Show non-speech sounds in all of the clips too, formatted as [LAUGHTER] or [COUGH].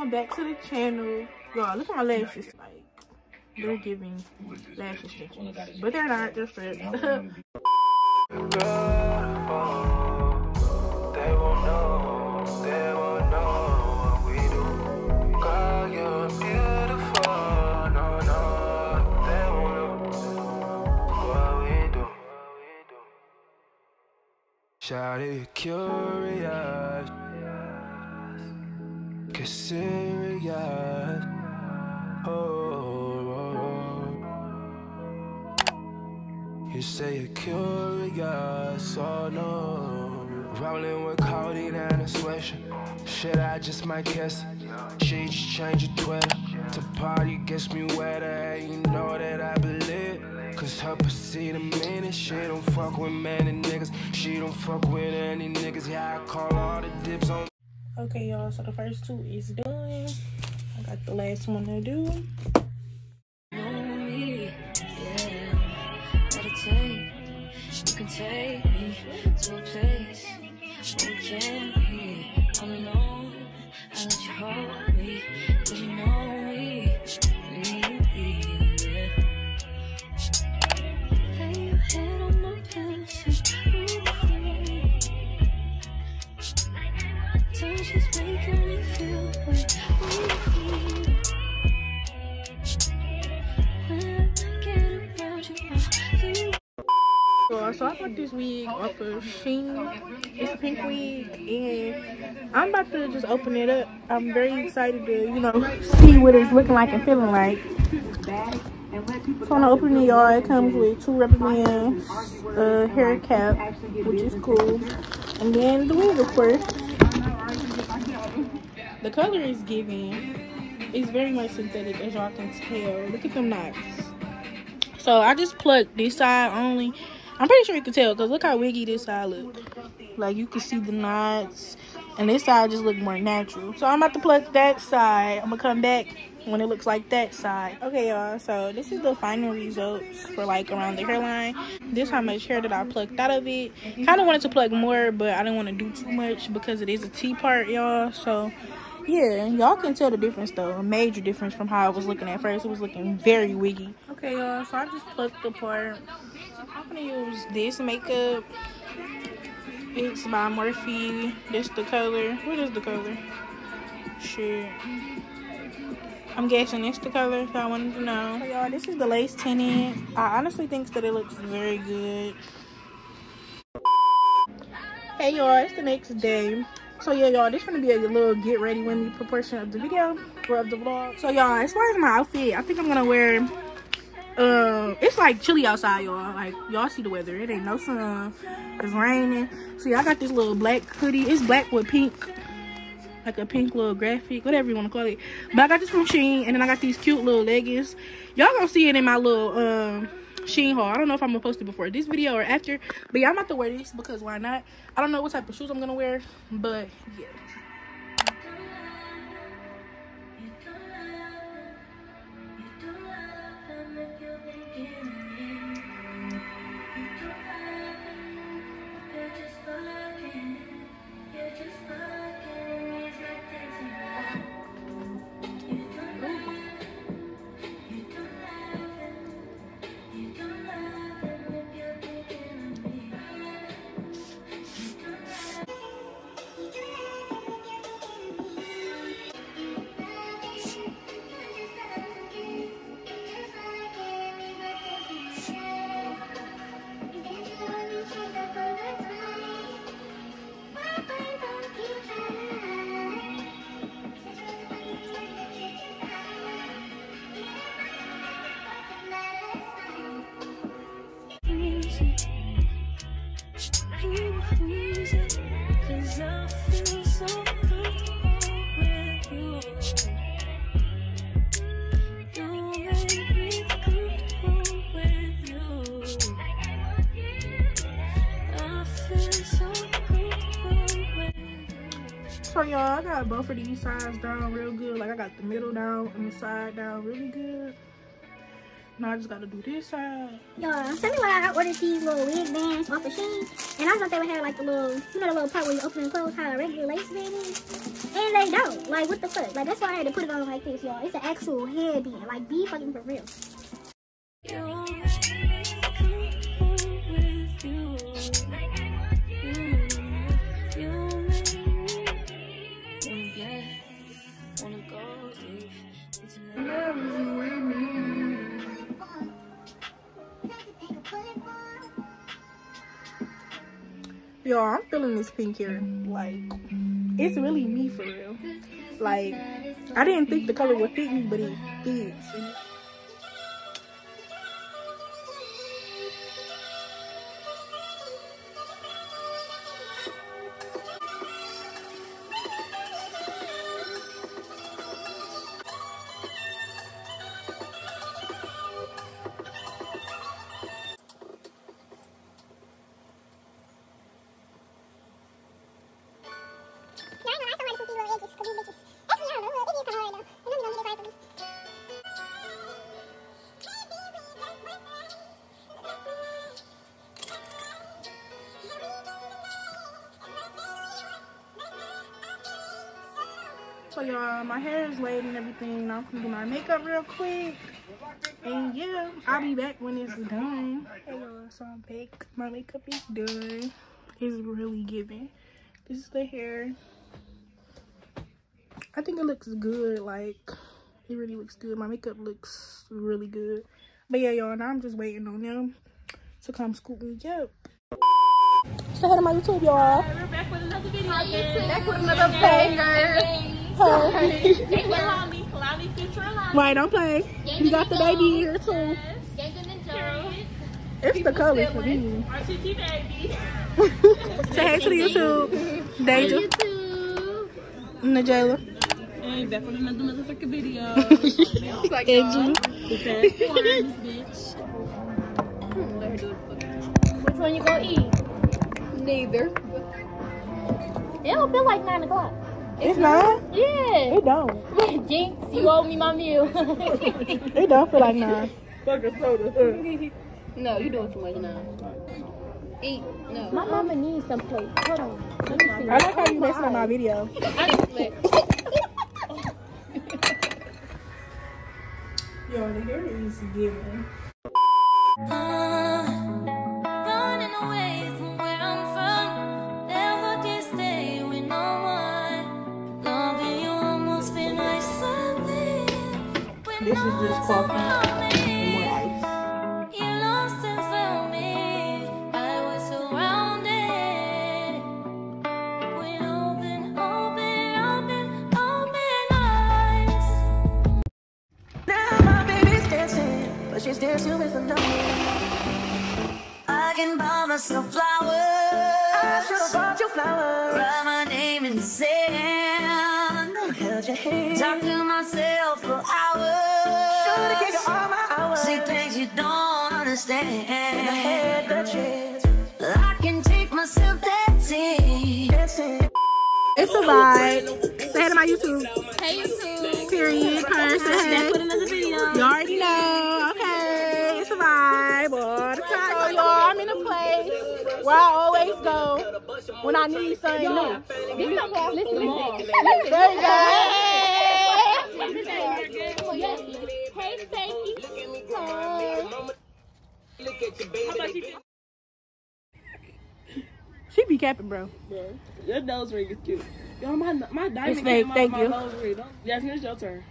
welcome back to the channel. Y'all, look at my lashes. Like, they're giving lash extensions. But they're not, they're stripped. Shawty curious, cause serious. Oh, oh, oh. You say you're curious, oh no. Rolling with codeine and a swisher. Shit, I just might kiss. She just change her Twitter. To party gets me wetter, and you know that I believe. Cause her pussy the meanest. She don't fuck with many niggas. She don't fuck with any niggas. Yeah, I call all the dibs on. Okay, y'all, so the first two is done. I got the last one to do. can take me to a place we can't be alone. This wig off of Shein. It's a pink wig, and I'm about to just open it up. I'm very excited to, you know, see what it's looking like and feeling like. So when I open it, y'all, it comes with two rubber bands, a hair cap, which is cool, and then the wig, of course. The color is giving. It's very much synthetic, as y'all can tell. Look at them knots. So I just plucked this side only. I'm pretty sure you can tell because look how wiggy this side look. Like you can see the knots. And this side just look more natural. So I'm about to pluck that side. I'm gonna come back when it looks like that side. Okay y'all, so this is the final results for like around the hairline. This how much hair that I plucked out of it. Kinda wanted to pluck more, but I didn't want to do too much because it is a T part, y'all. So yeah, y'all can tell the difference though. A major difference from how I was looking at first. It was looking very wiggy. Okay, y'all, so I just plucked the part. Gonna use this makeup. It's by Morphe. This the color. What is the color? Shit. I'm guessing it's the color, so I wanted to know. So y'all, this is the lace tinted. I honestly think that it looks very good. Hey y'all, it's the next day. So yeah, y'all, this gonna be a little get ready with me proportion of the video or of the vlog. So y'all, as far as my outfit, I think I'm gonna wear um it's like chilly outside, y'all. Like y'all see the weather. It ain't no sun. It's raining. Yeah, I got this little black hoodie. It's black with pink. Like a pink little graphic, whatever you want to call it. But I got this from Shein, and then I got these cute little leggings. Y'all gonna see it in my little um Shein haul. I don't know if I'm gonna post it before this video or after, but yeah, I'm about to wear this because why not? I don't know what type of shoes I'm gonna wear, but yeah. Y'all, I got both of these sides down real good. Like I got the middle down and the side down really good. Now I just gotta do this side. Y'all, tell me why I ordered these little wig bands off of Shein. And I thought they would have like the little, you know the little part where you open and close how a regular lace band is. And they don't. Like, what the fuck? Like, that's why I had to put it on like this, y'all. It's an actual headband. Like, be fucking for real. Yo, I'm feeling this pink here. Like, it's really me for real. Like, I didn't think the color would fit me, but it fits. So y'all, my hair is laid and everything. I'm gonna do my makeup real quick. And yeah, I'll be back when it's done. Hey y'all, so I'm back. My makeup is done. It's really giving. This is the hair. I think it looks good. Like, it really looks good. My makeup looks really good. But yeah, y'all, now I'm just waiting on them to come scoop me up. Say hi to my YouTube, y'all. We're back with another video. Back with another banger. Hey. Kalani, Kalani feature Alani. Why don't play? We got the baby here too. It's the color for me. RTT baby. [LAUGHS] Say hey to the YouTube. Deja. Najela. And back with another motherfucking video. Edgy. Fast forms, bitch. Which one you gonna eat? Neither. It don't feel like 9 o'clock. It's not. Yeah. It don't. [LAUGHS] Jinx, you owe me my meal. [LAUGHS] It don't feel like [LAUGHS] nine. Fuck a soda. No, you doing too much now. Eat. No. my mama needs some plates. Hold on. Let me see. I like how you messing up my video. I just let. Yo, the hair is giving. This is just coffee and more ice. You lost and found me. I was surrounded with open, open, open, open eyes. Now my baby's dancing, but she's dancing with another. I can buy myself flowers. I should have bought you flowers. Write my name in sand. Held your hand. Talk to myself my hours. See things you don't understand. And I had the chance. I can take myself dancing. Dancing. It's a vibe. Say hi to my YouTube. Hey, YouTube. Period. Person. Back with another. You already know. Okay. It's a vibe. All the time. So, y'all, I'm in a place where I always go when I need something new. This is class listen to more. There you go. [LAUGHS] She be capping, bro. Your nose ring is cute. Yo, my my diamond It's fake, came thank off my you. nose ring. Don't- Jasmine, it's your turn.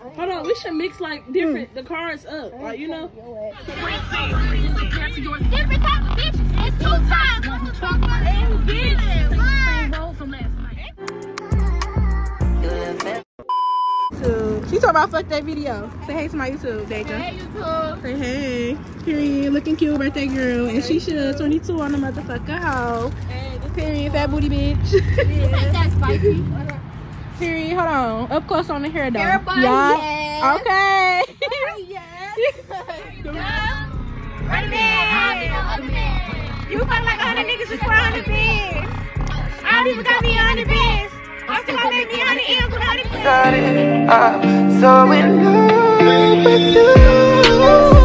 Hold on, we should mix like different hmm. the cards up, like you know. Different type of bitches. It's two times. Talking about fuck that video. Say hey to my YouTube, Deja. Hey, YouTube. Say hey. Period. Looking cute birthday girl. And she should 22 on the motherfucker hoe. Period. Fat booty bitch. Ain't that spicy? [LAUGHS] Period. Hold on. Up close on the hair though. Everybody, Yeah. yes. Okay. Right [LAUGHS] there. You fuck like a hundred niggas just for a hundred bands. I don't even got me a hundred bands. I'm so in love with you.